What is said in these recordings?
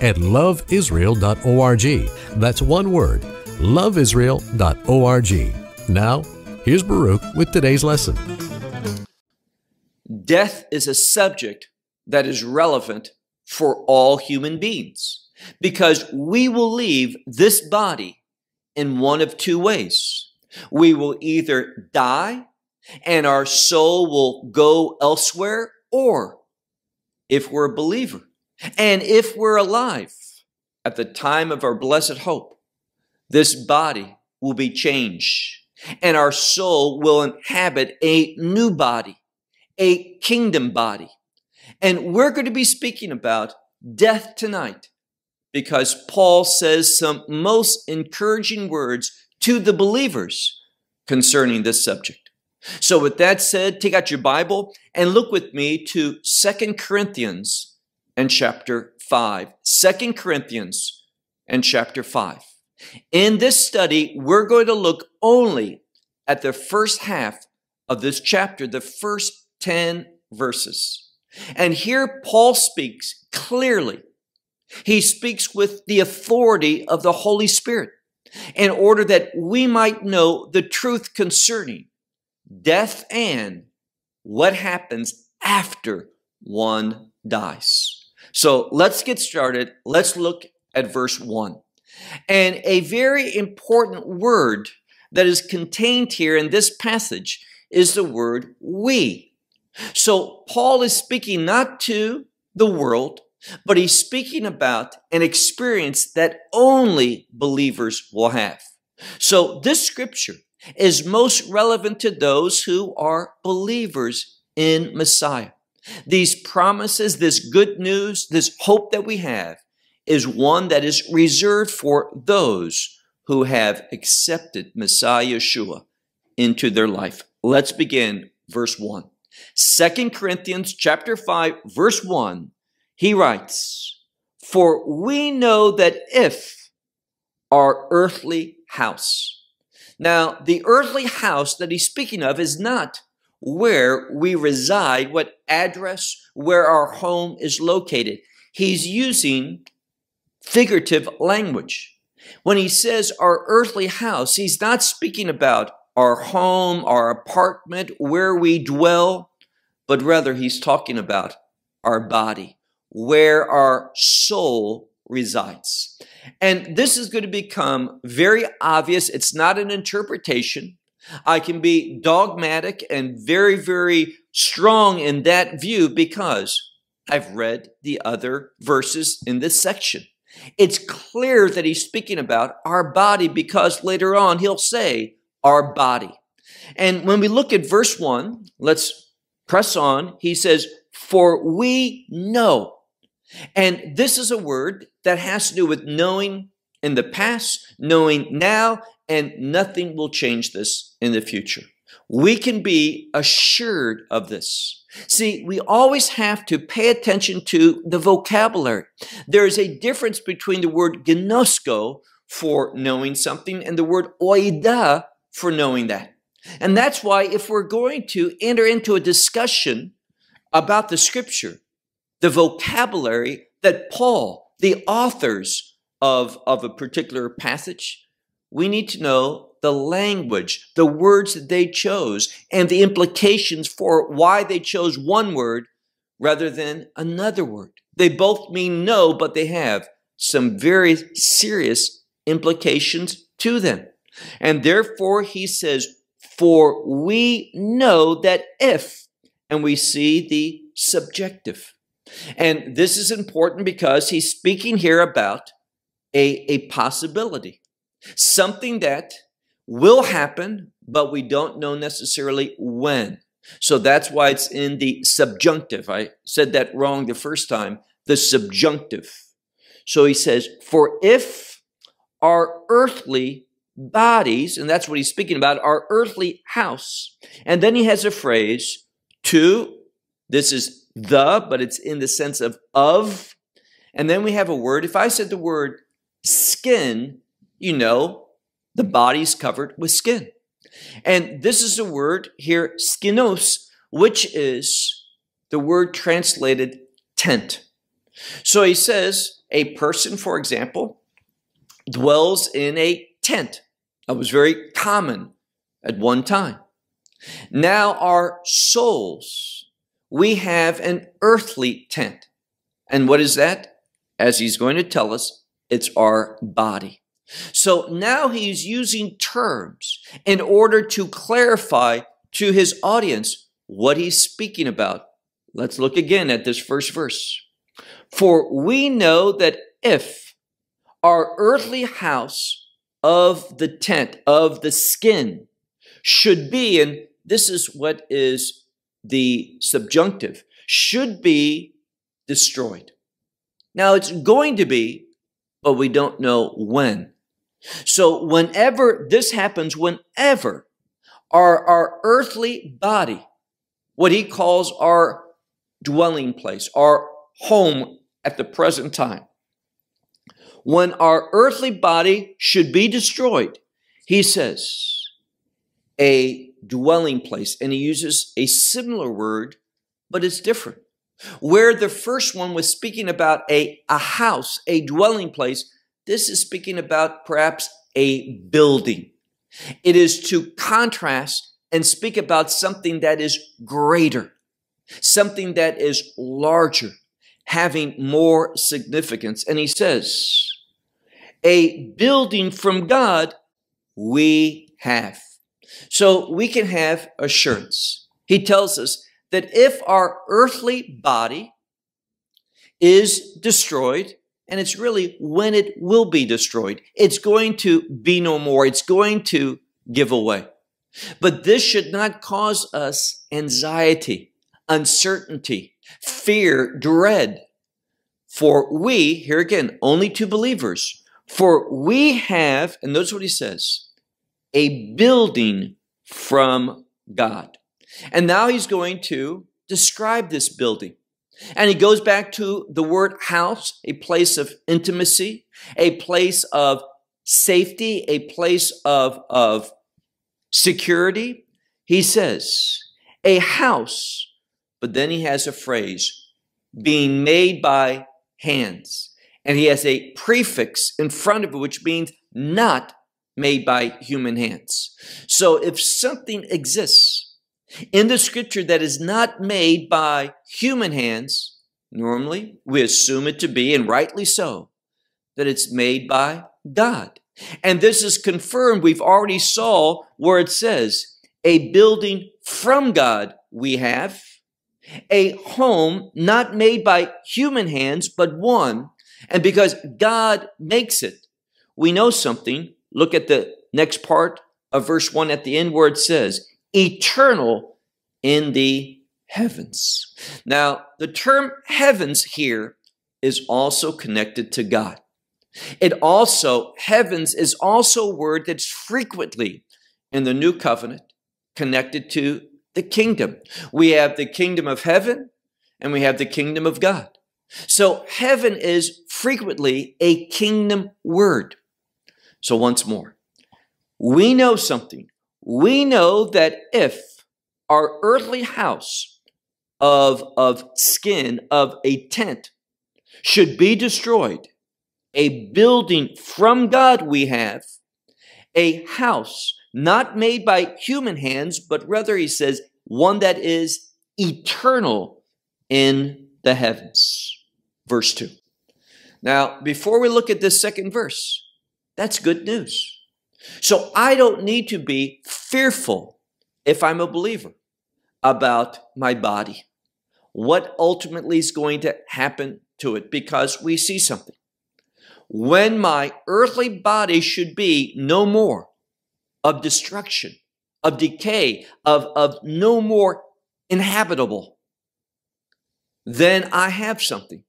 at loveisrael.org. That's one word, loveisrael.org. Now, here's Baruch with today's lesson. Death is a subject that is relevant for all human beings because we will leave this body in one of two ways. We will either die and our soul will go elsewhere, or if we're a believer, and if we're alive at the time of our blessed hope, this body will be changed and our soul will inhabit a new body, a kingdom body. And we're going to be speaking about death tonight because Paul says some most encouraging words to the believers concerning this subject. So with that said, take out your Bible and look with me to Second Corinthians and chapter 5. 2 Corinthians and chapter 5. In this study, we're going to look only at the first half of this chapter, the first 10 verses. And here Paul speaks clearly. He speaks with the authority of the Holy Spirit in order that we might know the truth concerning death and what happens after one dies. So let's get started. Let's look at verse 1. And a very important word that is contained here in this passage is the word we. So Paul is speaking not to the world, but he's speaking about an experience that only believers will have. So this scripture is most relevant to those who are believers in Messiah. These promises, this good news, this hope that we have is one that is reserved for those who have accepted Messiah Yeshua into their life. Let's begin verse 1. 2 Corinthians chapter 5 verse 1. He writes, "For we know that if our earthly house." Now, the earthly house that he's speaking of is not where we reside, what address, where our home is located. He's using figurative language. When he says our earthly house, he's not speaking about our home, our apartment, where we dwell, but rather he's talking about our body, where our soul resides. And this is going to become very obvious. It's not an interpretation. I can be dogmatic and very, very strong in that view because I've read the other verses in this section. It's clear that he's speaking about our body because later on he'll say our body. And when we look at verse one, let's press on. He says, for we know. And this is a word that has to do with knowing in the past, knowing now, and nothing will change this in the future. We can be assured of this. See, we always have to pay attention to the vocabulary. There is a difference between the word gnosko for knowing something and the word oida for knowing that. And that's why if we're going to enter into a discussion about the scripture, the vocabulary that Paul, the authors of, of a particular passage, we need to know the language, the words that they chose, and the implications for why they chose one word rather than another word. They both mean no, but they have some very serious implications to them. And therefore, he says, For we know that if, and we see the subjective. And this is important because he's speaking here about a, a possibility something that will happen, but we don't know necessarily when. So that's why it's in the subjunctive. I said that wrong the first time. The subjunctive. So he says, For if our earthly bodies, and that's what he's speaking about, our earthly house. And then he has a phrase, to, this is the, but it's in the sense of of. And then we have a word. If I said the word skin, you know, the body's covered with skin. And this is a word here, skinos, which is the word translated tent. So he says a person, for example, dwells in a tent. That was very common at one time. Now, our souls, we have an earthly tent. And what is that? As he's going to tell us, it's our body. So now he's using terms in order to clarify to his audience what he's speaking about. Let's look again at this first verse. For we know that if our earthly house of the tent, of the skin, should be, and this is what is the subjunctive, should be destroyed. Now it's going to be, but we don't know when. So whenever this happens, whenever our, our earthly body, what he calls our dwelling place, our home at the present time, when our earthly body should be destroyed, he says, a dwelling place. And he uses a similar word, but it's different. Where the first one was speaking about a, a house, a dwelling place, this is speaking about perhaps a building. It is to contrast and speak about something that is greater, something that is larger, having more significance. And he says, a building from God we have. So we can have assurance. He tells us that if our earthly body is destroyed, and it's really when it will be destroyed, it's going to be no more, it's going to give away. But this should not cause us anxiety, uncertainty, fear, dread. For we, here again, only to believers, for we have, and notice what he says, a building from God. And now he's going to describe this building. And he goes back to the word house, a place of intimacy, a place of safety, a place of, of security. He says, a house, but then he has a phrase, being made by hands. And he has a prefix in front of it, which means not made by human hands. So if something exists in the scripture that is not made by human hands, normally we assume it to be, and rightly so, that it's made by God. And this is confirmed. We've already saw where it says, a building from God we have, a home not made by human hands, but one. And because God makes it, we know something Look at the next part of verse 1 at the end where it says, eternal in the heavens. Now, the term heavens here is also connected to God. It also, heavens is also a word that's frequently in the new covenant connected to the kingdom. We have the kingdom of heaven and we have the kingdom of God. So heaven is frequently a kingdom word. So once more, we know something. We know that if our earthly house of, of skin, of a tent, should be destroyed, a building from God we have, a house not made by human hands, but rather, he says, one that is eternal in the heavens. Verse 2. Now, before we look at this second verse, that's good news. So I don't need to be fearful if I'm a believer about my body. What ultimately is going to happen to it because we see something. When my earthly body should be no more of destruction, of decay, of, of no more inhabitable, then I have something.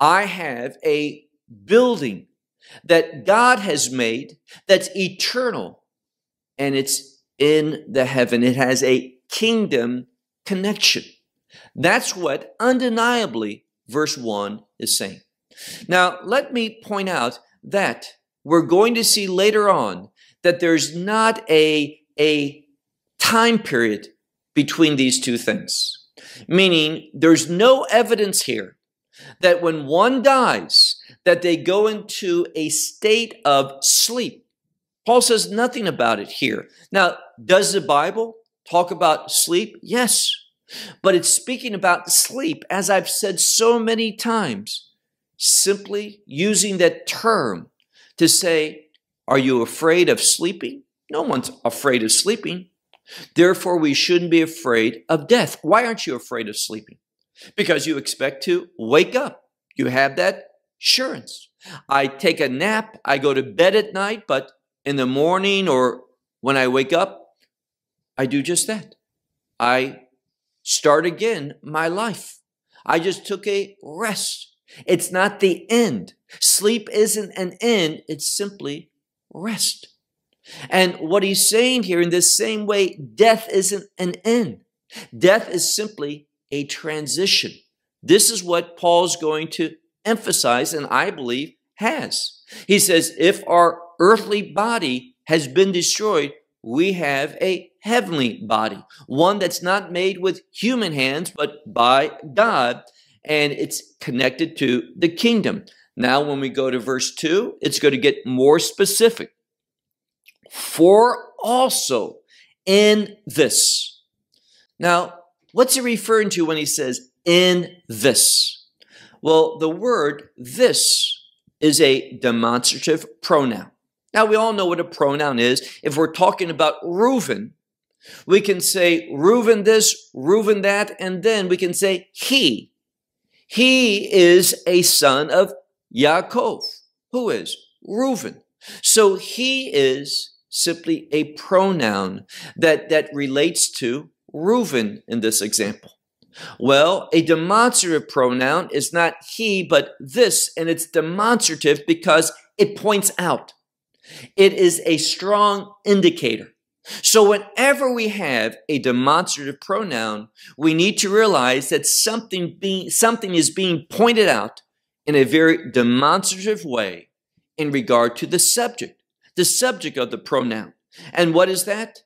I have a building that God has made that's eternal and it's in the heaven. It has a kingdom connection. That's what undeniably verse 1 is saying. Now, let me point out that we're going to see later on that there's not a, a time period between these two things. Meaning, there's no evidence here that when one dies, that they go into a state of sleep. Paul says nothing about it here. Now, does the Bible talk about sleep? Yes. But it's speaking about sleep, as I've said so many times, simply using that term to say, Are you afraid of sleeping? No one's afraid of sleeping. Therefore, we shouldn't be afraid of death. Why aren't you afraid of sleeping? Because you expect to wake up. You have that assurance. I take a nap, I go to bed at night, but in the morning or when I wake up, I do just that. I start again my life. I just took a rest. It's not the end. Sleep isn't an end, it's simply rest. And what he's saying here in this same way, death isn't an end. Death is simply a transition. This is what Paul's going to emphasize, and I believe has. He says, if our earthly body has been destroyed, we have a heavenly body, one that's not made with human hands, but by God, and it's connected to the kingdom. Now, when we go to verse 2, it's going to get more specific. For also in this. Now, what's he referring to when he says in this? Well, the word this is a demonstrative pronoun. Now, we all know what a pronoun is. If we're talking about Reuben, we can say Reuben this, Reuben that, and then we can say he. He is a son of Yaakov. Who is? Reuben. So he is simply a pronoun that, that relates to Reuben in this example. Well, a demonstrative pronoun is not he, but this, and it's demonstrative because it points out. It is a strong indicator. So whenever we have a demonstrative pronoun, we need to realize that something being, something is being pointed out in a very demonstrative way in regard to the subject, the subject of the pronoun. And what is that?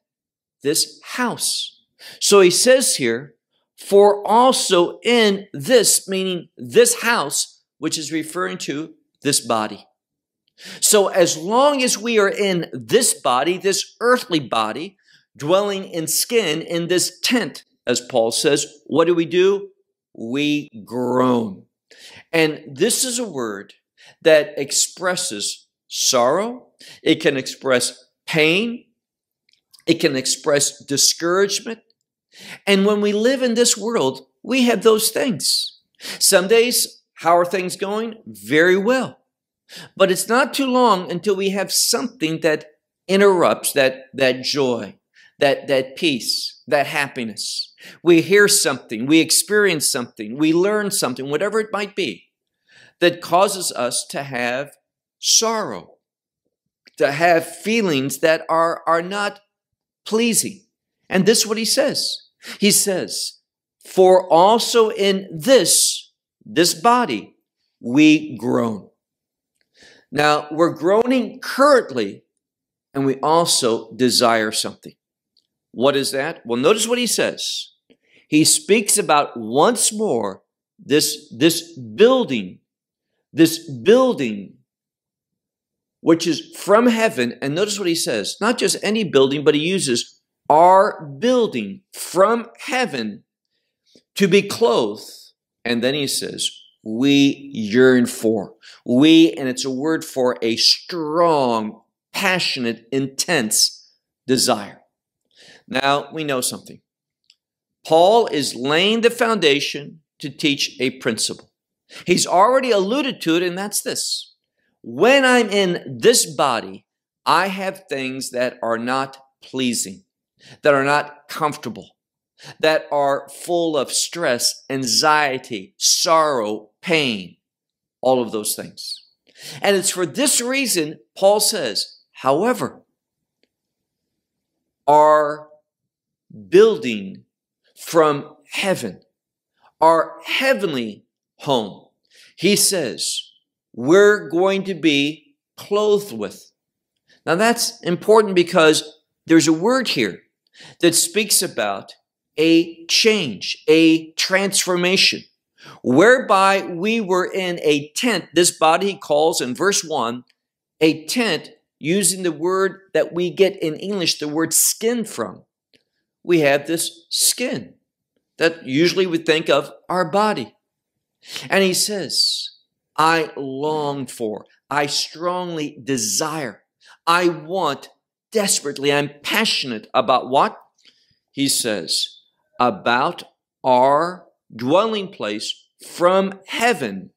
This house. So he says here, for also in this, meaning this house, which is referring to this body. So as long as we are in this body, this earthly body, dwelling in skin in this tent, as Paul says, what do we do? We groan. And this is a word that expresses sorrow. It can express pain. It can express discouragement. And when we live in this world, we have those things. Some days, how are things going? Very well. But it's not too long until we have something that interrupts that, that joy, that, that peace, that happiness. We hear something, we experience something, we learn something, whatever it might be, that causes us to have sorrow, to have feelings that are, are not pleasing. And this is what he says. He says, For also in this, this body, we groan. Now, we're groaning currently, and we also desire something. What is that? Well, notice what he says. He speaks about once more this, this building, this building which is from heaven. And notice what he says not just any building, but he uses our building from heaven to be clothed. And then he says, we yearn for. We, and it's a word for a strong, passionate, intense desire. Now, we know something. Paul is laying the foundation to teach a principle. He's already alluded to it, and that's this. When I'm in this body, I have things that are not pleasing, that are not comfortable, that are full of stress, anxiety, sorrow, pain, all of those things. And it's for this reason, Paul says, however, our building from heaven, our heavenly home, he says, we're going to be clothed with. Now that's important because there's a word here that speaks about a change, a transformation, whereby we were in a tent. This body he calls in verse 1 a tent using the word that we get in English, the word skin from. We have this skin that usually we think of our body. And he says, I long for, I strongly desire, I want desperately, I'm passionate about what? He says, about our dwelling place from heaven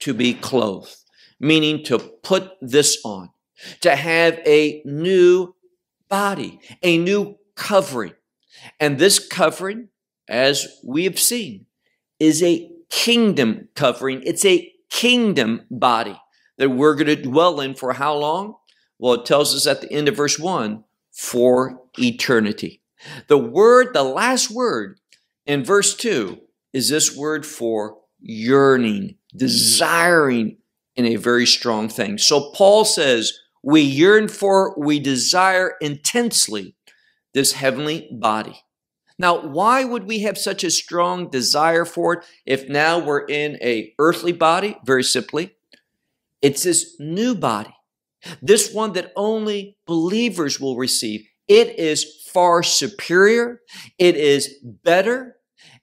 to be clothed, meaning to put this on, to have a new body, a new covering. And this covering, as we have seen, is a kingdom covering. It's a kingdom body that we're going to dwell in for how long? Well, it tells us at the end of verse 1 for eternity. The word, the last word in verse 2 is this word for yearning, desiring in a very strong thing. So Paul says, we yearn for, we desire intensely this heavenly body. Now, why would we have such a strong desire for it if now we're in a earthly body? Very simply, it's this new body, this one that only believers will receive. It is far superior, it is better,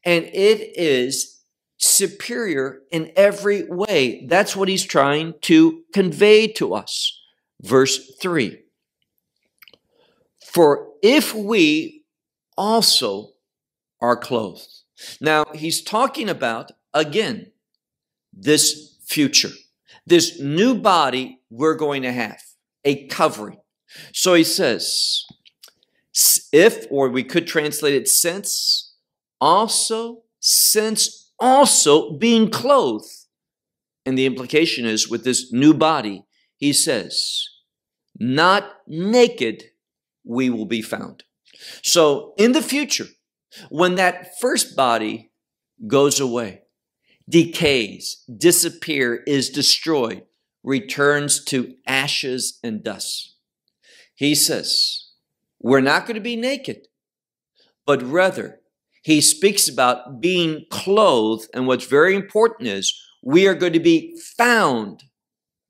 and it is superior in every way. That's what he's trying to convey to us. Verse 3 For if we also are clothed. Now, he's talking about, again, this future, this new body we're going to have, a covering. So he says, if, or we could translate it since, also, since also being clothed. And the implication is with this new body, he says, not naked we will be found. So in the future, when that first body goes away, decays, disappear, is destroyed, returns to ashes and dust. He says, we're not going to be naked, but rather he speaks about being clothed. And what's very important is we are going to be found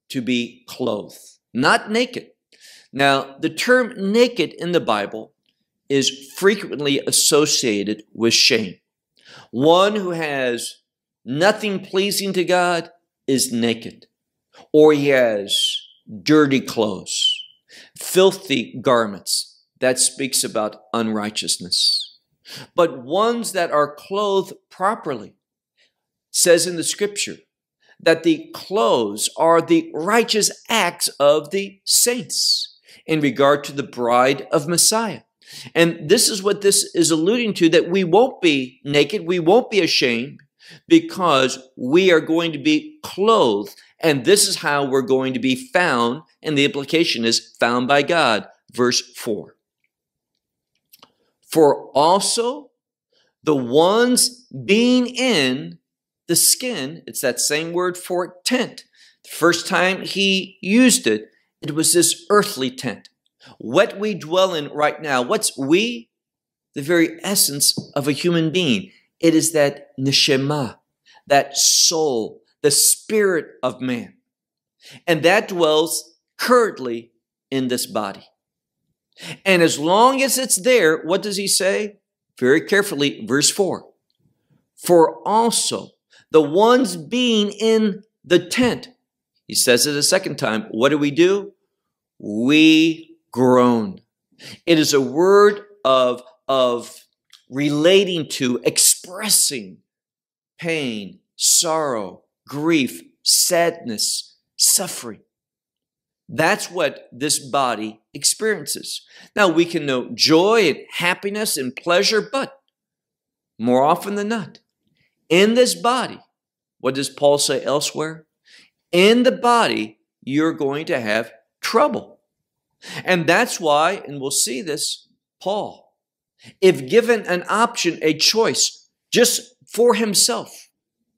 to be clothed, not naked. Now, the term naked in the Bible is frequently associated with shame. One who has nothing pleasing to God is naked, or he has dirty clothes, filthy garments. That speaks about unrighteousness. But ones that are clothed properly says in the scripture that the clothes are the righteous acts of the saints in regard to the bride of Messiah. And this is what this is alluding to that we won't be naked, we won't be ashamed because we are going to be clothed. And this is how we're going to be found. And the implication is found by God. Verse 4. For also the ones being in the skin, it's that same word for tent. The first time he used it, it was this earthly tent what we dwell in right now, what's we? The very essence of a human being. It is that neshama, that soul, the spirit of man. And that dwells currently in this body. And as long as it's there, what does he say? Very carefully, verse 4. For also the ones being in the tent, he says it a second time, what do we do? We groan. It is a word of, of relating to, expressing pain, sorrow, grief, sadness, suffering. That's what this body experiences. Now, we can know joy and happiness and pleasure, but more often than not, in this body, what does Paul say elsewhere? In the body, you're going to have trouble. And that's why, and we'll see this, Paul, if given an option, a choice, just for himself,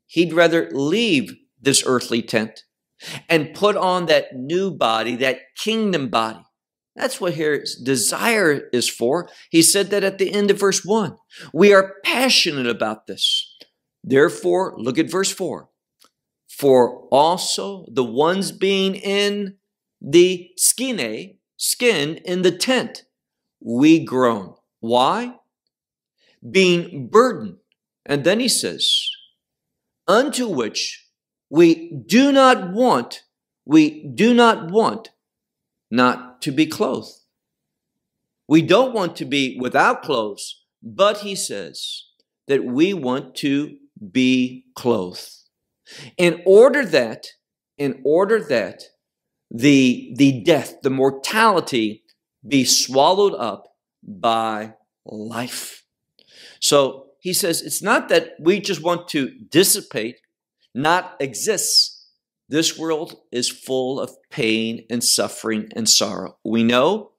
he'd rather leave this earthly tent and put on that new body, that kingdom body. That's what his desire is for. He said that at the end of verse 1. We are passionate about this. Therefore, look at verse 4. For also the ones being in the skine, skin in the tent, we groan. Why? Being burdened. And then he says, unto which we do not want, we do not want not to be clothed. We don't want to be without clothes, but he says that we want to be clothed. In order that, in order that the, the death, the mortality be swallowed up by life. So he says it's not that we just want to dissipate, not exists. This world is full of pain and suffering and sorrow. We know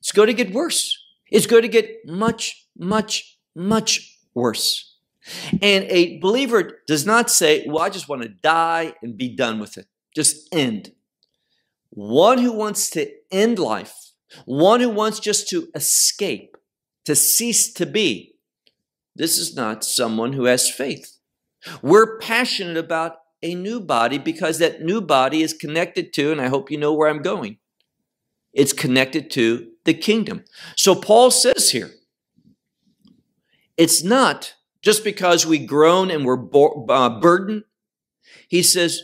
it's going to get worse. It's going to get much, much, much worse. And a believer does not say, Well, I just want to die and be done with it. Just end. One who wants to end life, one who wants just to escape, to cease to be, this is not someone who has faith. We're passionate about a new body because that new body is connected to, and I hope you know where I'm going, it's connected to the kingdom. So Paul says here, it's not just because we groan and we're uh, burdened. He says,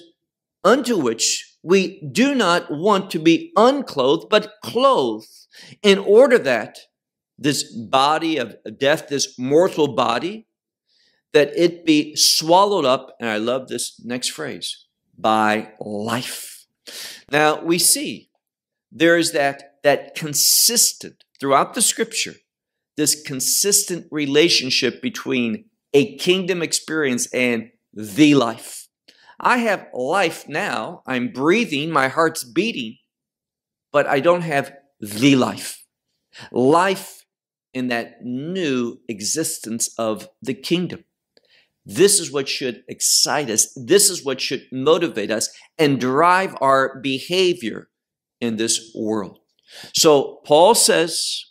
unto which we do not want to be unclothed, but clothed, in order that this body of death, this mortal body, that it be swallowed up, and I love this next phrase, by life. Now we see there is that, that consistent throughout the scripture, this consistent relationship between a kingdom experience and the life. I have life now. I'm breathing, my heart's beating, but I don't have the life. Life in that new existence of the kingdom. This is what should excite us. This is what should motivate us and drive our behavior in this world. So Paul says,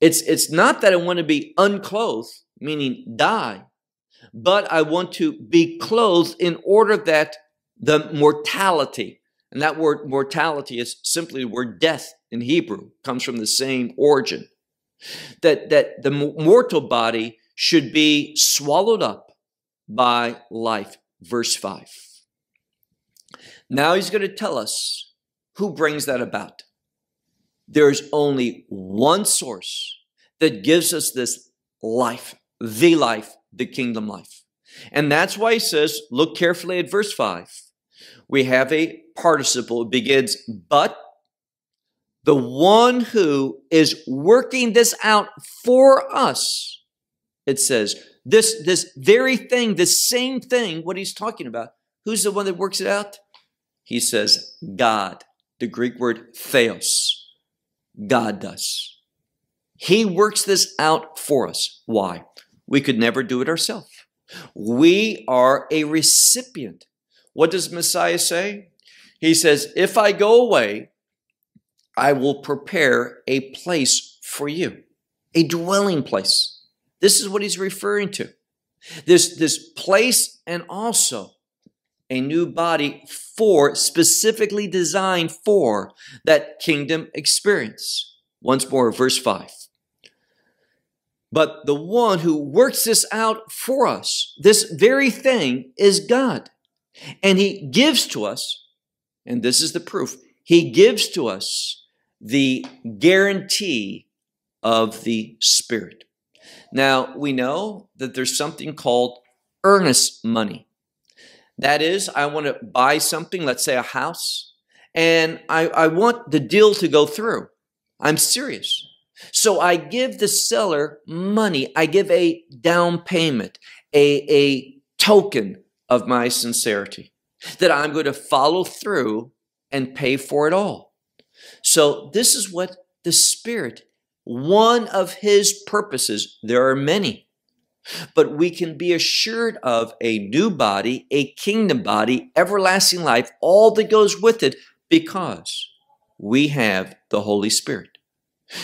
it's, it's not that I want to be unclothed, meaning die, but I want to be clothed in order that the mortality, and that word mortality is simply the word death in Hebrew, comes from the same origin that, that the mortal body should be swallowed up by life. Verse 5. Now he's going to tell us who brings that about. There's only one source that gives us this life, the life, the kingdom life. And that's why he says, look carefully at verse 5. We have a participle. It begins, but the one who is working this out for us. It says, this, this very thing, the same thing, what he's talking about. Who's the one that works it out? He says, God. The Greek word theos. God does. He works this out for us. Why? We could never do it ourselves. We are a recipient. What does Messiah say? He says, If I go away, I will prepare a place for you, a dwelling place. This is what he's referring to. This, this place and also a new body for, specifically designed for that kingdom experience. Once more, verse 5. But the one who works this out for us, this very thing, is God. And he gives to us, and this is the proof, he gives to us the guarantee of the Spirit. Now, we know that there's something called earnest money. That is, I want to buy something, let's say a house, and I, I want the deal to go through. I'm serious. So I give the seller money. I give a down payment, a, a token of my sincerity that I'm going to follow through and pay for it all. So, this is what the Spirit, one of His purposes, there are many, but we can be assured of a new body, a kingdom body, everlasting life, all that goes with it, because we have the Holy Spirit.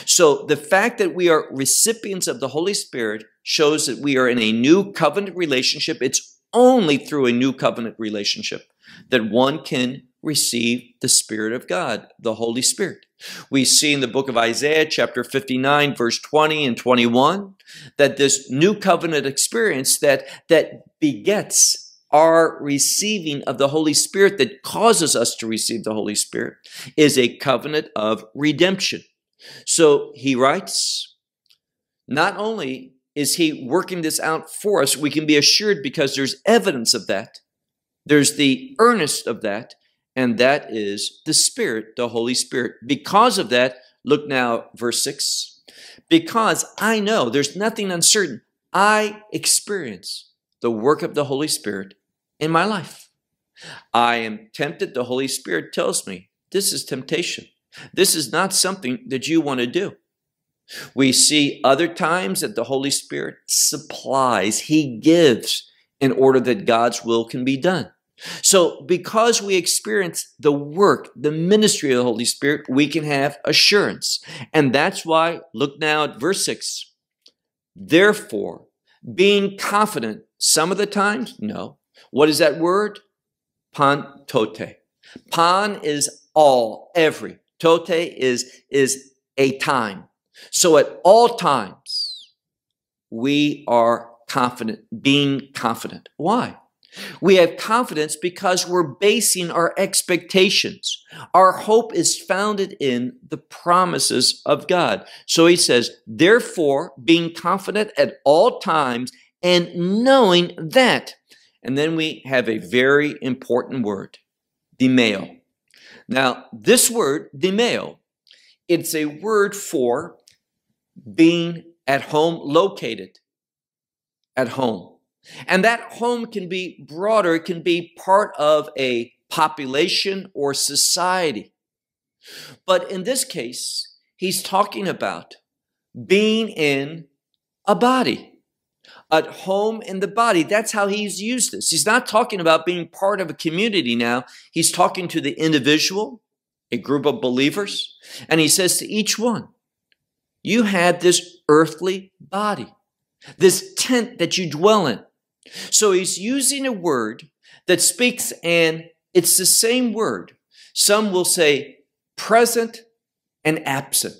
So the fact that we are recipients of the Holy Spirit shows that we are in a new covenant relationship. It's only through a new covenant relationship that one can receive the Spirit of God, the Holy Spirit. We see in the book of Isaiah, chapter 59, verse 20 and 21, that this new covenant experience that, that begets our receiving of the Holy Spirit, that causes us to receive the Holy Spirit, is a covenant of redemption. So he writes, not only is he working this out for us, we can be assured because there's evidence of that. There's the earnest of that, and that is the Spirit, the Holy Spirit. Because of that, look now, verse 6. Because I know there's nothing uncertain, I experience the work of the Holy Spirit in my life. I am tempted, the Holy Spirit tells me this is temptation. This is not something that you want to do. We see other times that the Holy Spirit supplies, He gives in order that God's will can be done. So, because we experience the work, the ministry of the Holy Spirit, we can have assurance. And that's why, look now at verse 6. Therefore, being confident, some of the times, no. What is that word? Pantote. Pan is all, every. Tote is, is a time. So at all times, we are confident, being confident. Why? We have confidence because we're basing our expectations. Our hope is founded in the promises of God. So he says, therefore, being confident at all times and knowing that. And then we have a very important word, demeo. Now, this word, demeo, it's a word for being at home, located at home. And that home can be broader, it can be part of a population or society. But in this case, he's talking about being in a body at home in the body. That's how he's used this. He's not talking about being part of a community now. He's talking to the individual, a group of believers, and he says to each one, You have this earthly body, this tent that you dwell in. So he's using a word that speaks, and it's the same word. Some will say present and absent.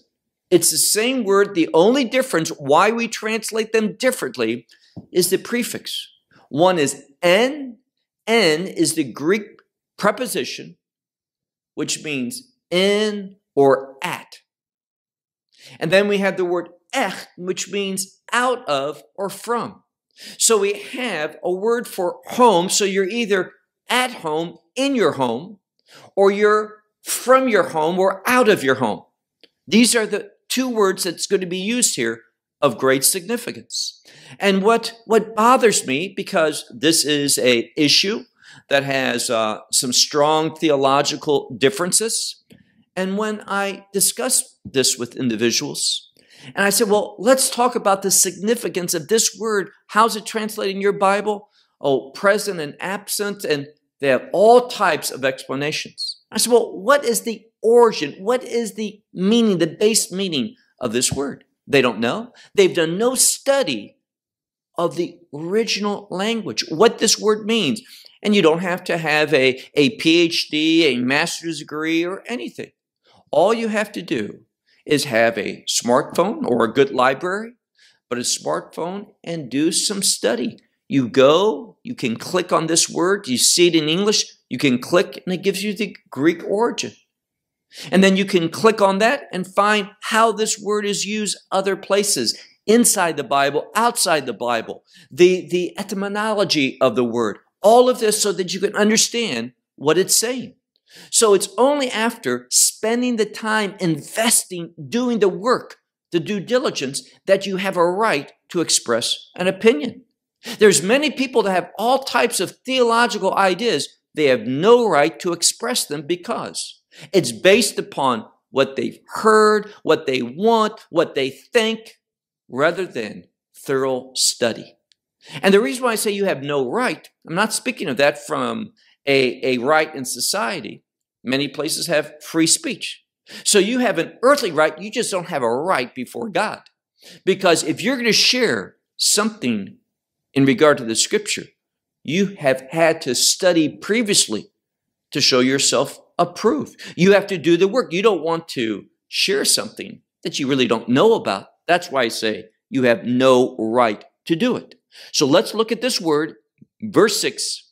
It's the same word. The only difference, why we translate them differently, is the prefix. One is en. En is the Greek preposition, which means in or at. And then we have the word ek, which means out of or from. So we have a word for home. So you're either at home, in your home, or you're from your home or out of your home. These are the two words that's going to be used here of great significance. And what, what bothers me, because this is a issue that has uh, some strong theological differences, and when I discuss this with individuals, and I said, well, let's talk about the significance of this word. How's it translated in your Bible? Oh, present and absent, and they have all types of explanations. I said, well, what is the origin? What is the meaning, the base meaning of this word? They don't know. They've done no study of the original language, what this word means. And you don't have to have a, a PhD, a master's degree, or anything. All you have to do is have a smartphone or a good library, but a smartphone and do some study. You go, you can click on this word, you see it in English, you can click, and it gives you the Greek origin. And then you can click on that and find how this word is used other places inside the Bible, outside the Bible, the, the etymology of the word, all of this so that you can understand what it's saying. So it's only after spending the time investing, doing the work, the due diligence, that you have a right to express an opinion. There's many people that have all types of theological ideas, they have no right to express them because it's based upon what they've heard, what they want, what they think, rather than thorough study. And the reason why I say you have no right, I'm not speaking of that from a, a right in society. Many places have free speech. So you have an earthly right, you just don't have a right before God. Because if you're going to share something in regard to the scripture, you have had to study previously to show yourself approved. You have to do the work. You don't want to share something that you really don't know about. That's why I say you have no right to do it. So let's look at this word, verse 6.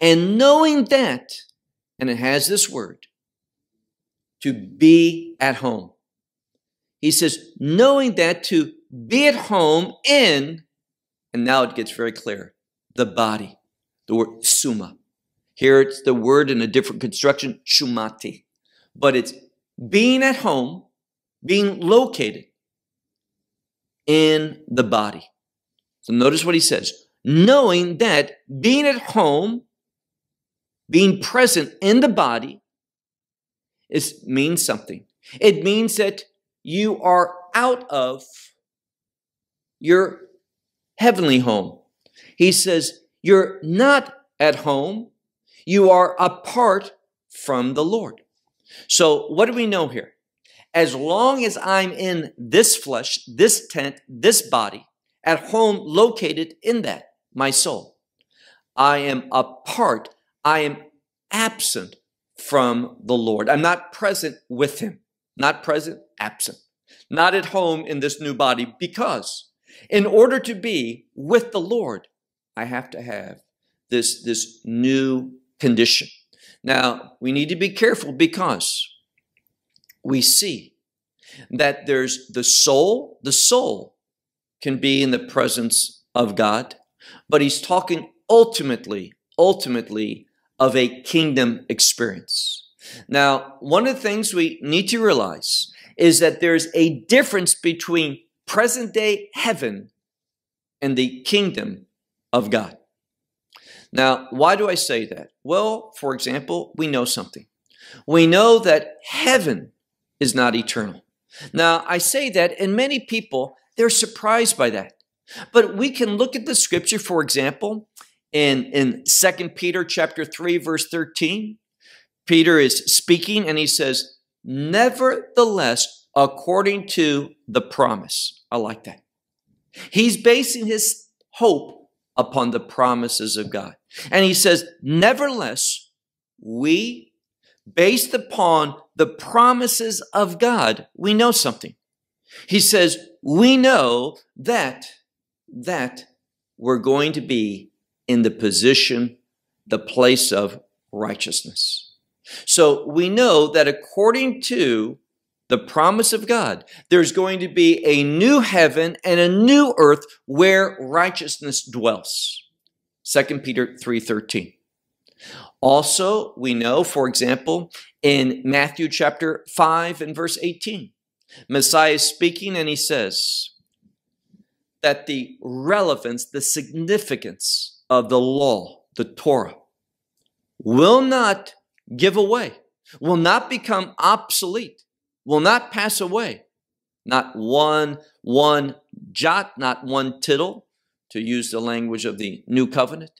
And knowing that, and it has this word, to be at home. He says, knowing that to be at home in, and now it gets very clear, the body, the word soma. Here it's the word in a different construction, somati. But it's being at home, being located in the body. So notice what he says knowing that being at home, being present in the body, is means something. It means that you are out of your heavenly home. He says, You're not at home, you are apart from the Lord. So, what do we know here? As long as I'm in this flesh, this tent, this body, at home located in that, my soul, I am apart, I am absent from the Lord. I'm not present with Him, not present, absent, not at home in this new body because in order to be with the Lord, I have to have this, this new condition. Now, we need to be careful because we see that there's the soul, the soul can be in the presence of God, but he's talking ultimately, ultimately of a kingdom experience. Now, one of the things we need to realize is that there's a difference between present day heaven and the kingdom of God. Now, why do I say that? Well, for example, we know something. We know that heaven is not eternal. Now, I say that, and many people, they're surprised by that. But we can look at the scripture, for example, in, in 2 Peter chapter 3, verse 13. Peter is speaking and he says, Nevertheless, according to the promise. I like that. He's basing his hope upon the promises of God. And he says, Nevertheless, we, based upon the promises of God, we know something. He says, We know that, that we're going to be in the position, the place of righteousness. So we know that according to the promise of God, there's going to be a new heaven and a new earth where righteousness dwells. 2 Peter 3:13. Also, we know, for example, in Matthew chapter 5 and verse 18, Messiah is speaking and he says that the relevance, the significance of the law, the Torah, will not give away, will not become obsolete will not pass away. Not one, one jot, not one tittle, to use the language of the new covenant,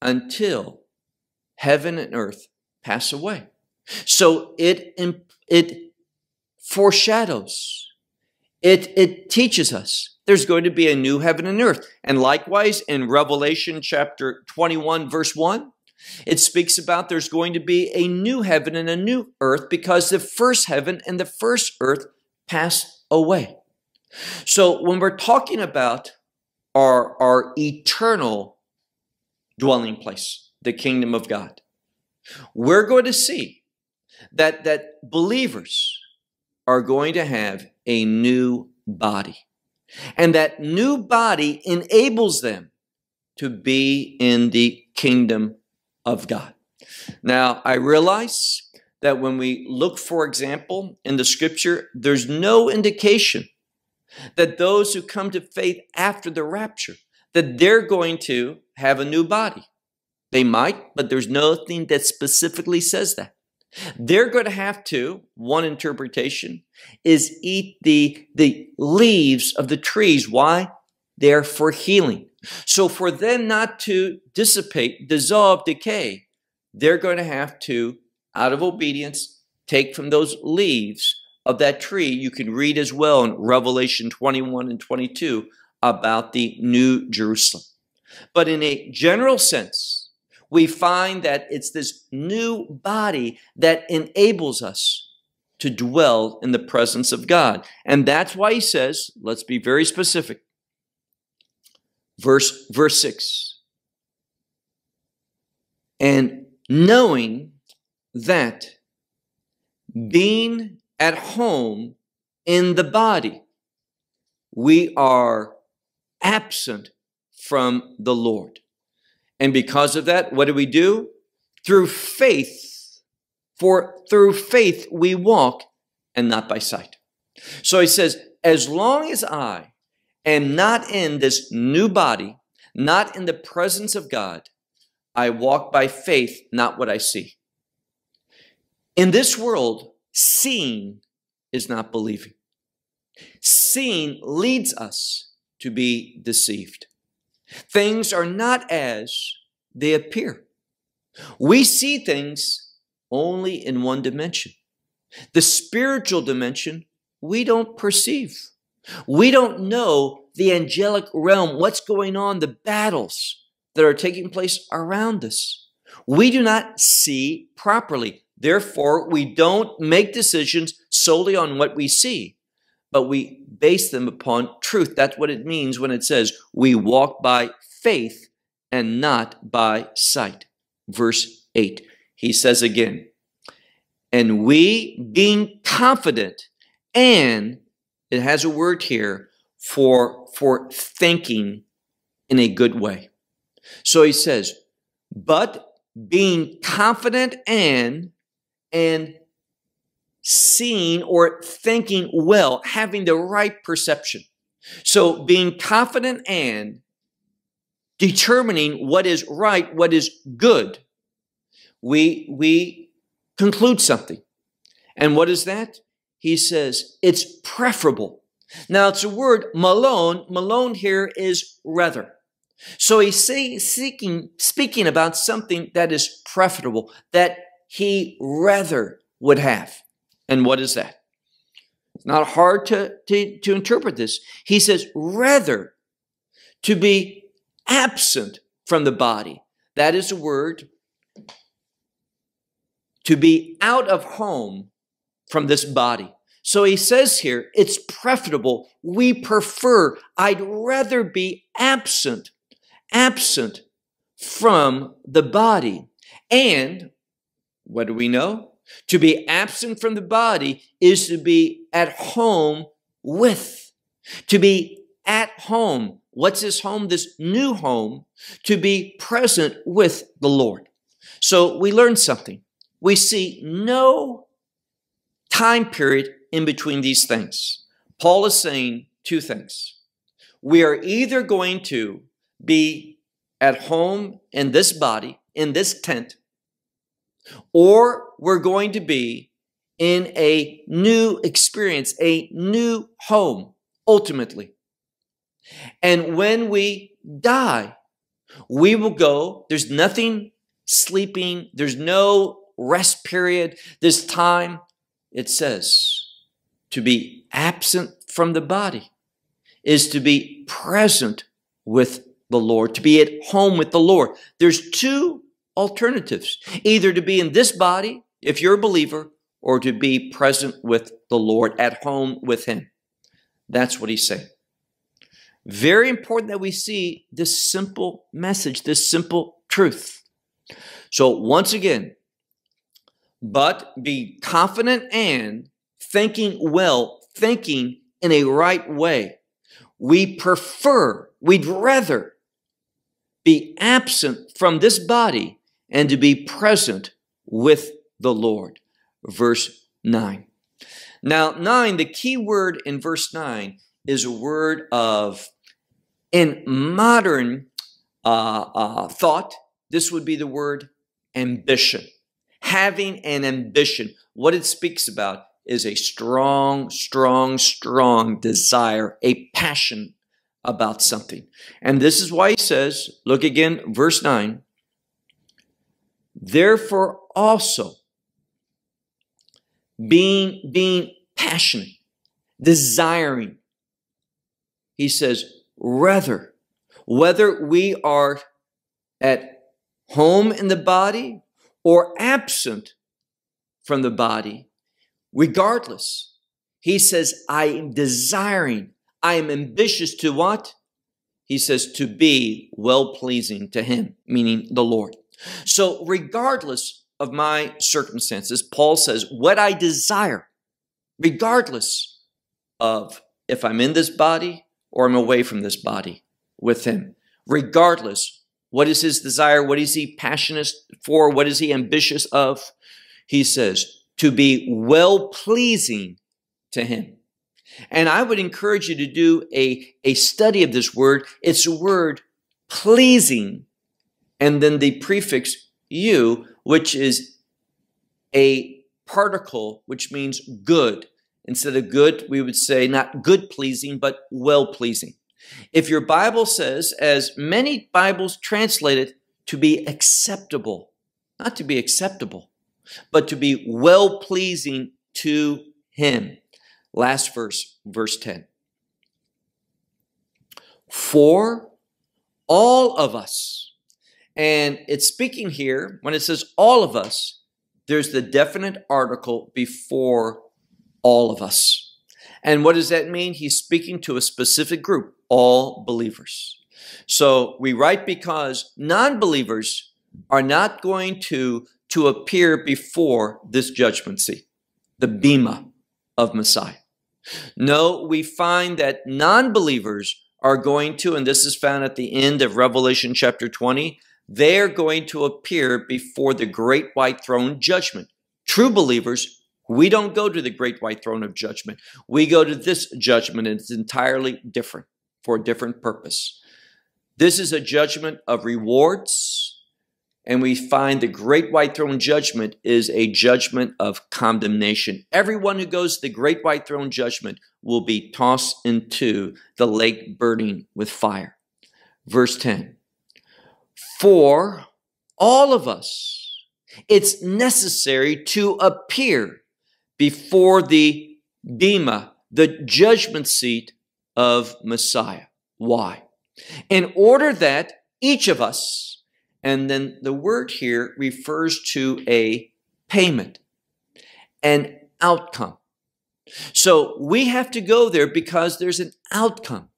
until heaven and earth pass away. So it, it foreshadows, it, it teaches us there's going to be a new heaven and earth. And likewise, in Revelation chapter 21, verse 1, it speaks about there's going to be a new heaven and a new earth because the first heaven and the first earth pass away. So when we're talking about our, our eternal dwelling place, the kingdom of God, we're going to see that, that believers are going to have a new body. And that new body enables them to be in the kingdom of God. Now, I realize that when we look, for example, in the scripture, there's no indication that those who come to faith after the rapture, that they're going to have a new body. They might, but there's nothing that specifically says that. They're going to have to, one interpretation is eat the, the leaves of the trees. Why? They're for healing. So for them not to dissipate, dissolve, decay, they're going to have to, out of obedience, take from those leaves of that tree. You can read as well in Revelation 21 and 22 about the New Jerusalem. But in a general sense, we find that it's this new body that enables us to dwell in the presence of God. And that's why he says, let's be very specific. Verse, verse 6. And knowing that being at home in the body, we are absent from the Lord. And because of that, what do we do? Through faith, for through faith we walk and not by sight. So he says, as long as I am not in this new body, not in the presence of God, I walk by faith, not what I see. In this world, seeing is not believing. Seeing leads us to be deceived. Things are not as they appear. We see things only in one dimension. The spiritual dimension, we don't perceive. We don't know the angelic realm, what's going on, the battles that are taking place around us. We do not see properly. Therefore, we don't make decisions solely on what we see, but we base them upon truth. That's what it means when it says we walk by faith and not by sight. Verse 8, he says again, and we being confident, and it has a word here for, for thinking in a good way. So he says, but being confident and and seeing or thinking well, having the right perception. So being confident and determining what is right, what is good, we, we conclude something. And what is that? He says it's preferable. Now it's a word, mallon. Mallon here is rather. So he's seeking, speaking about something that is preferable, that he rather would have. And what is that? It's not hard to, to, to interpret this. He says, rather to be absent from the body. That is a word to be out of home from this body. So he says here, it's preferable. We prefer, I'd rather be absent, absent from the body. And what do we know? To be absent from the body is to be at home with. To be at home. What's his home? This new home. To be present with the Lord. So we learn something. We see no time period in between these things. Paul is saying two things. We are either going to be at home in this body, in this tent, or we're going to be in a new experience, a new home, ultimately. And when we die, we will go, there's nothing sleeping, there's no rest period, this time. It says to be absent from the body is to be present with the Lord, to be at home with the Lord. There's two alternatives either to be in this body, if you're a believer, or to be present with the Lord, at home with Him. That's what he's saying. Very important that we see this simple message, this simple truth. So, once again, but be confident and thinking well, thinking in a right way. We prefer, we'd rather be absent from this body and to be present with the Lord. Verse 9. Now, 9, the key word in verse 9 is a word of, in modern uh, uh, thought, this would be the word ambition. Having an ambition. What it speaks about is a strong, strong, strong desire, a passion about something. And this is why he says, look again, verse 9. Therefore also, being, being passionate, desiring, he says, rather, whether we are at home in the body or absent from the body, regardless, he says, I am desiring, I am ambitious to what? He says, to be well pleasing to him, meaning the Lord. So, regardless of my circumstances, Paul says, what I desire, regardless of if I'm in this body or I'm away from this body with him, regardless, what is his desire? What is he passionate for? What is he ambitious of? He says, to be well pleasing to him. And I would encourage you to do a, a study of this word. It's a word pleasing, and then the prefix you, which is a particle, which means good. Instead of good, we would say not good pleasing, but well pleasing. If your Bible says, as many Bibles translate it, to be acceptable, not to be acceptable, but to be well pleasing to Him. Last verse, verse 10. For all of us, and it's speaking here, when it says all of us, there's the definite article before all of us. And what does that mean? He's speaking to a specific group, all believers. So we write because non believers are not going to, to appear before this judgment seat, the Bema of Messiah. No, we find that non believers are going to, and this is found at the end of Revelation chapter 20, they are going to appear before the great white throne judgment. True believers, we don't go to the great white throne of judgment. We go to this judgment, and it's entirely different for a different purpose. This is a judgment of rewards and we find the great white throne judgment is a judgment of condemnation. Everyone who goes to the great white throne judgment will be tossed into the lake burning with fire. Verse 10 For all of us, it's necessary to appear before the Bema, the judgment seat of Messiah. Why? In order that each of us, and then the word here refers to a payment, an outcome. So we have to go there because there's an outcome.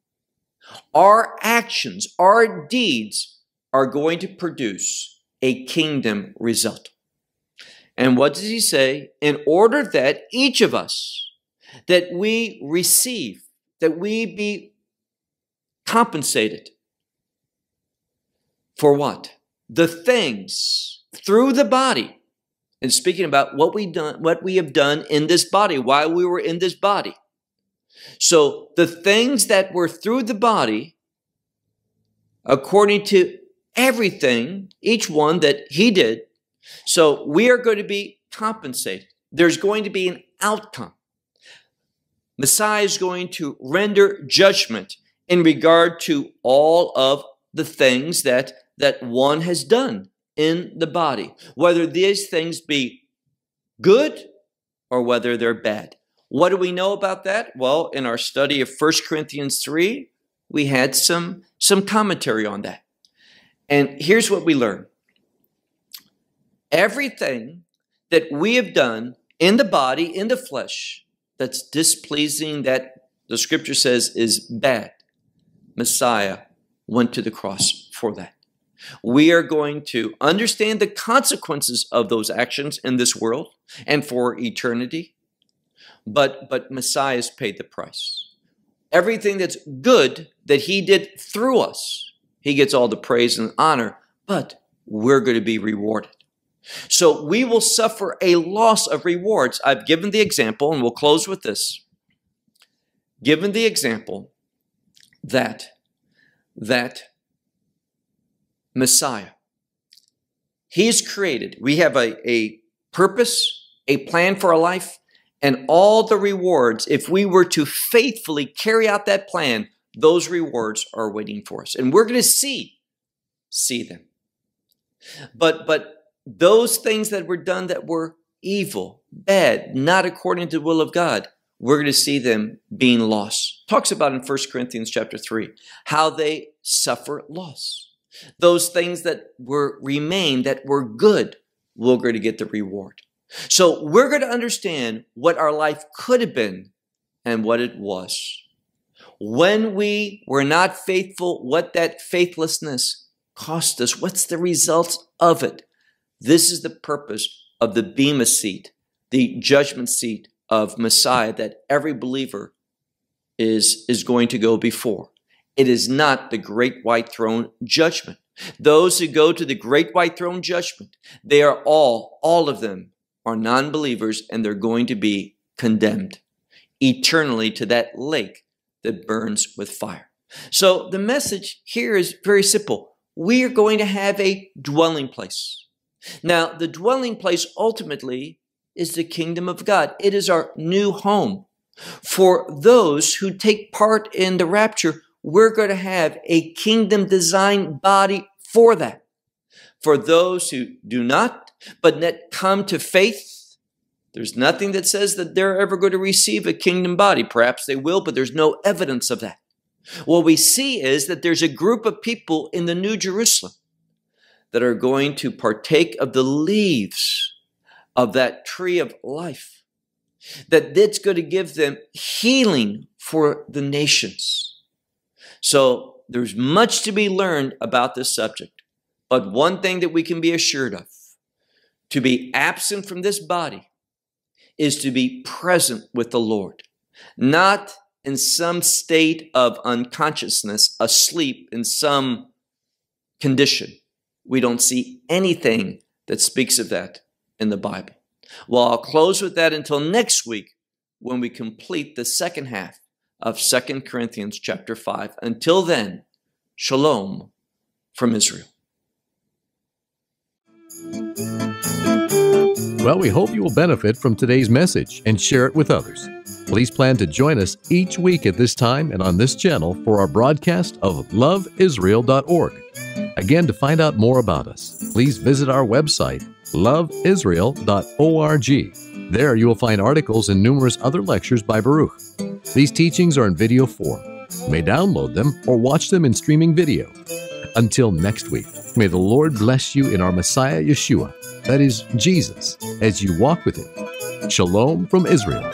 Our actions, our deeds are going to produce a kingdom result. And what does he say? In order that each of us, that we receive, that we be compensated for what? the things through the body and speaking about what we done what we have done in this body while we were in this body so the things that were through the body according to everything each one that he did so we are going to be compensated there's going to be an outcome messiah is going to render judgment in regard to all of the things that that one has done in the body, whether these things be good or whether they're bad. What do we know about that? Well, in our study of 1 Corinthians 3, we had some, some commentary on that. And here's what we learn everything that we have done in the body, in the flesh, that's displeasing, that the scripture says is bad, Messiah went to the cross for that. We are going to understand the consequences of those actions in this world and for eternity. But, but Messiah has paid the price. Everything that's good that he did through us, he gets all the praise and honor, but we're going to be rewarded. So we will suffer a loss of rewards. I've given the example, and we'll close with this. Given the example that that Messiah He's created. We have a, a purpose, a plan for our life, and all the rewards. If we were to faithfully carry out that plan, those rewards are waiting for us. And we're going to see, see them. But, but those things that were done that were evil, bad, not according to the will of God, we're going to see them being lost. Talks about in 1 Corinthians chapter 3 how they suffer loss. Those things that were remain that were good, we're going to get the reward. So we're going to understand what our life could have been and what it was. When we were not faithful, what that faithlessness cost us, what's the result of it? This is the purpose of the Bema seat, the judgment seat of Messiah that every believer is, is going to go before. It is not the great white throne judgment. Those who go to the great white throne judgment, they are all, all of them are non believers and they're going to be condemned eternally to that lake that burns with fire. So the message here is very simple. We are going to have a dwelling place. Now, the dwelling place ultimately is the kingdom of God. It is our new home. For those who take part in the rapture, we're going to have a kingdom designed body for that. For those who do not, but that come to faith, there's nothing that says that they're ever going to receive a kingdom body. Perhaps they will, but there's no evidence of that. What we see is that there's a group of people in the New Jerusalem that are going to partake of the leaves of that tree of life. That it's going to give them healing for the nations. So there's much to be learned about this subject. But one thing that we can be assured of to be absent from this body is to be present with the Lord, not in some state of unconsciousness, asleep in some condition. We don't see anything that speaks of that in the Bible. Well, I'll close with that until next week when we complete the second half of Second Corinthians chapter 5. Until then, shalom from Israel. Well, we hope you will benefit from today's message and share it with others. Please plan to join us each week at this time and on this channel for our broadcast of loveisrael.org. Again, to find out more about us, please visit our website, loveisrael.org. There you will find articles and numerous other lectures by Baruch. These teachings are in video form. You may download them or watch them in streaming video. Until next week, may the Lord bless you in our Messiah Yeshua, that is, Jesus, as you walk with Him. Shalom from Israel.